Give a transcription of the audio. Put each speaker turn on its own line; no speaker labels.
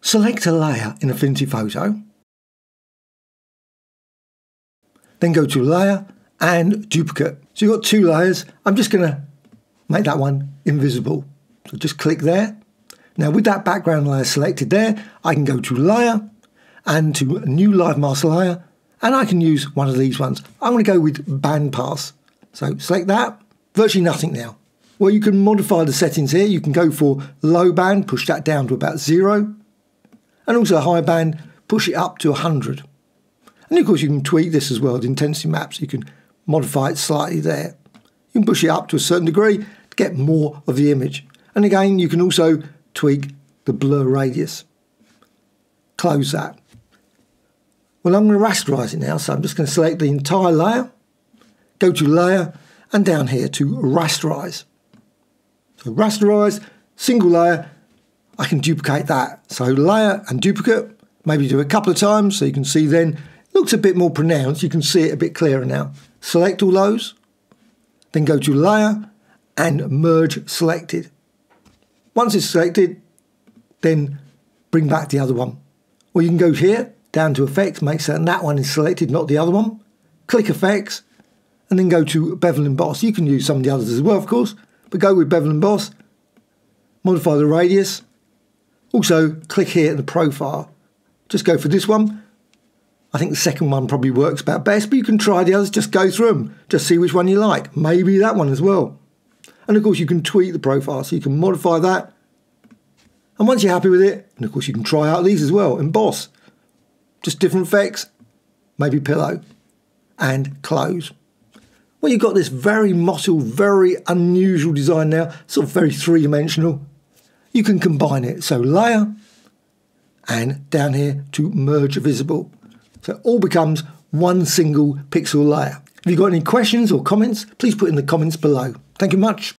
select a layer in Affinity Photo, then go to Layer and Duplicate. So you've got two layers. I'm just going to make that one invisible. So just click there. Now with that background layer selected there, I can go to Layer and to New Live Mask Layer, and I can use one of these ones. I'm going to go with Band Pass. So select that, virtually nothing now. Well, you can modify the settings here. You can go for low band, push that down to about zero, and also high band, push it up to 100. And of course, you can tweak this as well, the intensity maps. You can modify it slightly there. You can push it up to a certain degree to get more of the image. And again, you can also tweak the blur radius. Close that. Well, I'm going to rasterize it now, so I'm just going to select the entire layer, go to Layer, and down here to Rasterize. So rasterize, single layer, I can duplicate that. So layer and duplicate, maybe do a couple of times so you can see then, it looks a bit more pronounced, you can see it a bit clearer now. Select all those, then go to layer and merge selected. Once it's selected, then bring back the other one. Or you can go here, down to effects, make certain that one is selected, not the other one. Click effects, and then go to bevel and emboss. You can use some of the others as well, of course, but go with bevel and emboss. Modify the radius. Also, click here at the profile. Just go for this one. I think the second one probably works about best, but you can try the others, just go through them, just see which one you like. Maybe that one as well. And of course, you can tweak the profile, so you can modify that. And once you're happy with it, and of course, you can try out these as well, emboss. Just different effects, maybe pillow, and close. Well, you've got this very mottled, very unusual design now, sort of very three-dimensional. You can combine it, so layer, and down here to merge visible. So it all becomes one single pixel layer. If you've got any questions or comments, please put in the comments below. Thank you much.